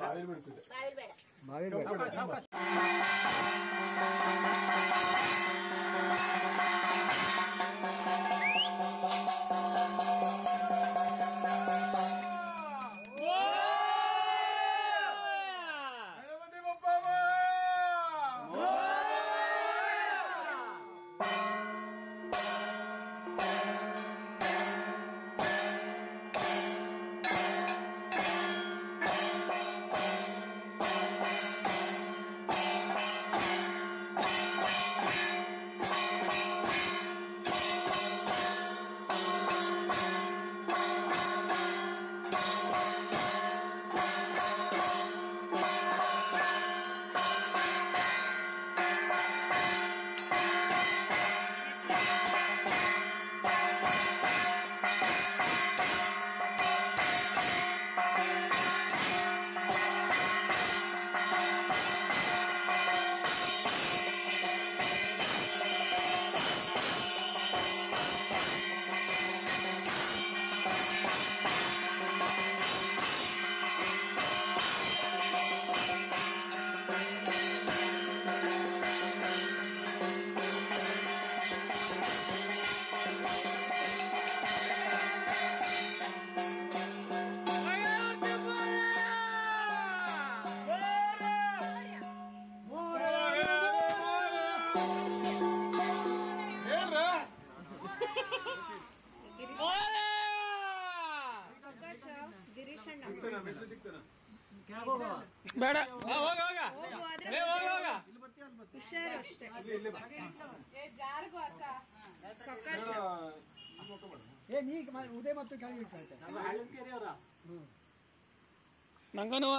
ಬಾವಿಲ್ ಬಿಡ್ತಿದ್ದೆ ಮಾವಿನ ಬೇಡ ಬೇಡ. ನೀ ಮ- ಉದಯ ಮತ್ತು ಕೆಳಗೆ ಇಟ್ಕೊಳ್ತೆ ನಂಗನು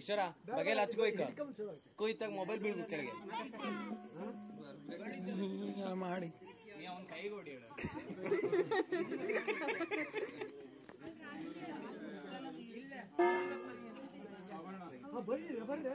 ಕಿಶೋರ ಬಗೆಲ್ಲ ಹಚ್ಕೋಯ್ಕ? ಕೊಯ್ತಾಗ ಮೊಬೈಲ್ ಬೀಳ್ಬೇಕು ಕೆಳಗೆ. ಮಾಡಿ. ಬರ್ರಿ ಬರ್ರಿ.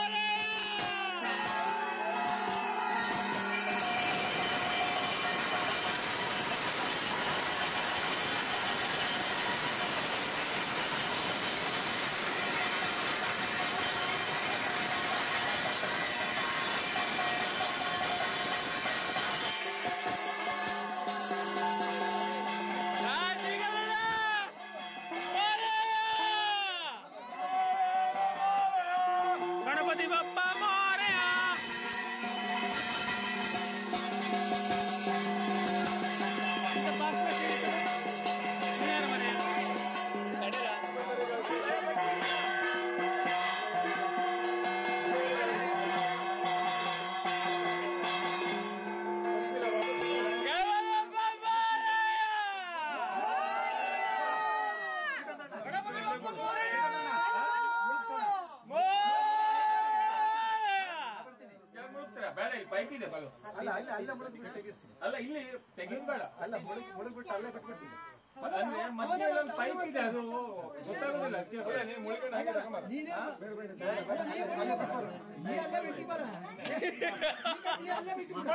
ಪೈಪ್ ಇದೆ ಬಾಲು. ಅಲ್ಲ ಅಲ್ಲ ಅಲ್ಲ ಮುಳುಗ್ ತೆಗಿಸ್ತೀನಿ ಅಲ್ಲ ಇಲ್ಲಿ ತೆಗಿನ್ ಬೇಡ. ಅಲ್ಲ ಮುಳುಗ್ ಮುಳುಗ್ ಅಲ್ಲೇ ಬಿಟ್ಬಿಡ್ತೀನಿ. ಅಂದ್ರೆ ಮಧ್ಯೆ ಒಂದು ಪೈಪ್ ಇದೆ ಅದು ಗೊತ್ತಾಗೋದಿಲ್ಲ ನೀನು ಮುಳುಗಡೆ ಹಾಕಿ ತಗೊಂಬಾರ. ನೀ ಅಲ್ಲೇ ಬಿಟ್ಟು ಬರ ನೀ ಅಲ್ಲೇ ಬಿಟ್ಟು ಬಿಡು.